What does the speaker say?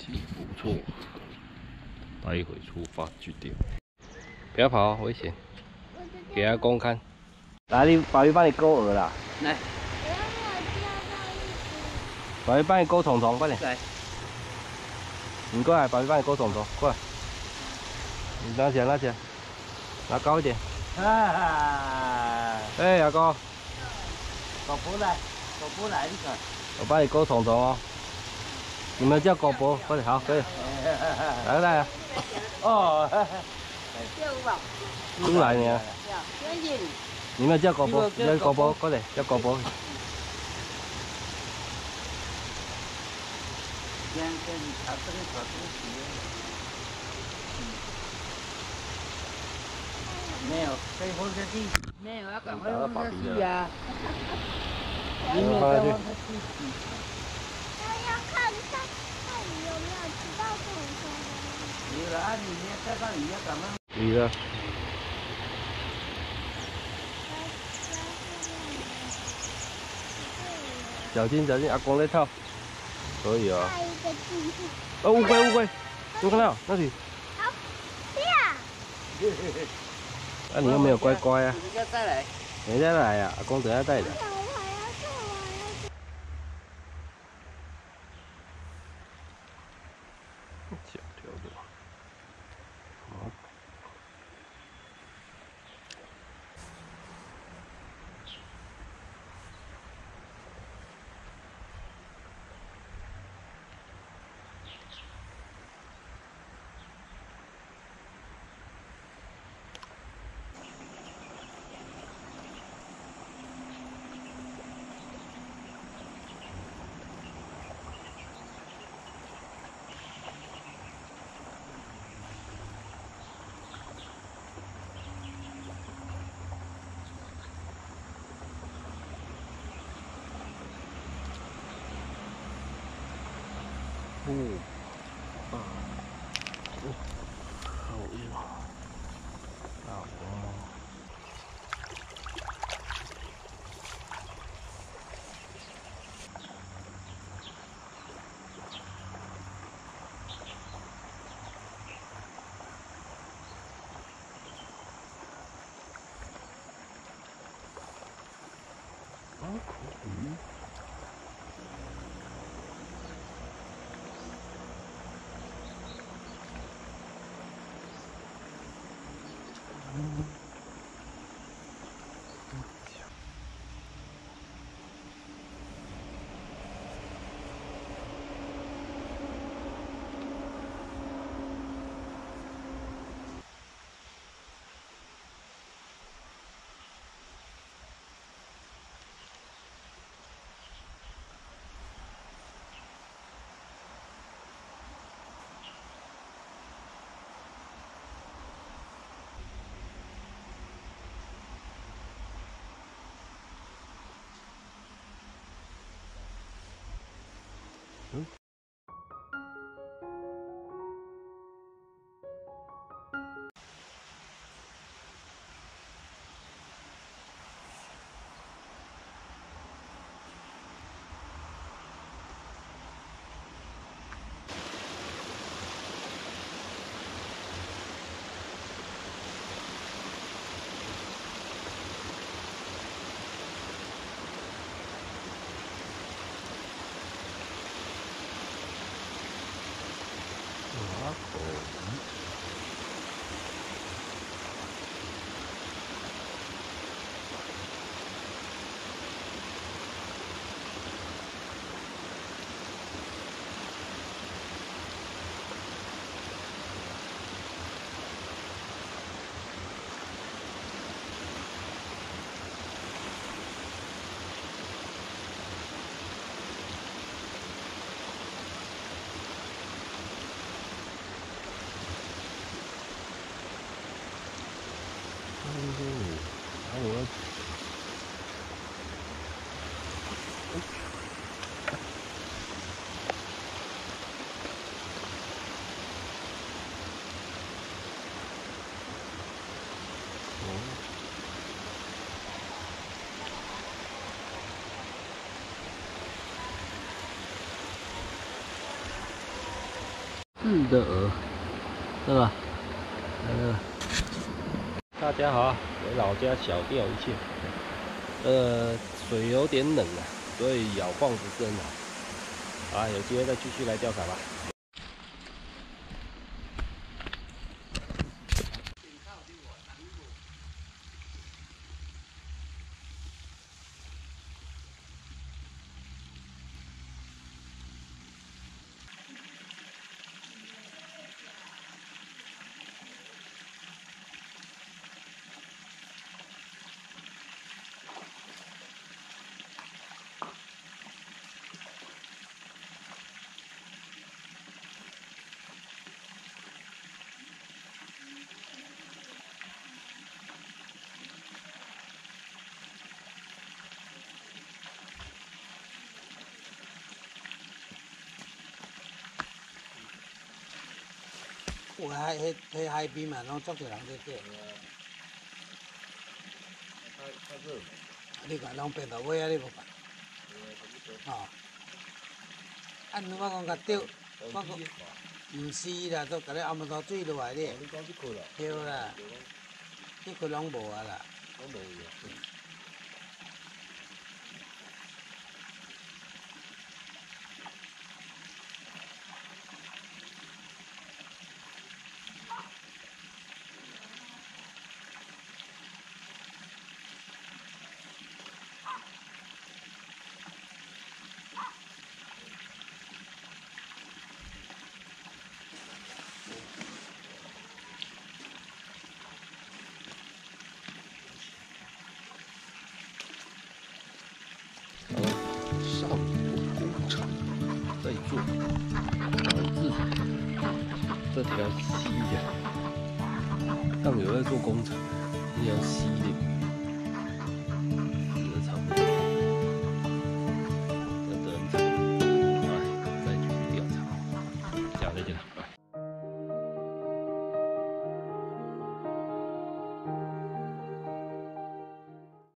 气不错，待会出发去钓。不要跑，危险！给阿公看。来，你宝玉帮你勾饵啦。来。宝玉帮你勾虫虫，快点。来。你过来，宝玉帮你勾虫虫，过来。你拿起来，拿起来，拿高一点。啊！哎，阿哥。狗不来，狗不来，你看。我帮你勾虫虫哦。你们叫狗婆，快点，好，可以。来来。哦。出来呢。你们叫狗婆，叫狗婆，过来，叫狗婆。没有，可以放下去。没有，要赶快放下去呀。你们放下去。那要看你有没有吃到虫虫。有了，你要看到鱼要赶快。鱼了。小心小心，阿公在套。可以啊。哦，乌龟乌龟，有看到那里？好，呀。那 你又没有乖乖啊？等下再来。等下再来呀，阿公等下带的。哦，啊，哦，好热，好热。好三，是的，对吧？来。大家好，回老家小钓一下。呃，水有点冷啊，所以咬棒子是很好。啊，有机会再继续来钓卡吧。有海迄迄海边嘛，拢足多人在钓。你讲拢变到尾啊？你无看？哦。啊，你我讲甲钓，我讲毋是啦，都甲你暗暝头水落来咧。对啦，迄困拢无啊啦。少这条溪呀，上游在做工程，这条溪的。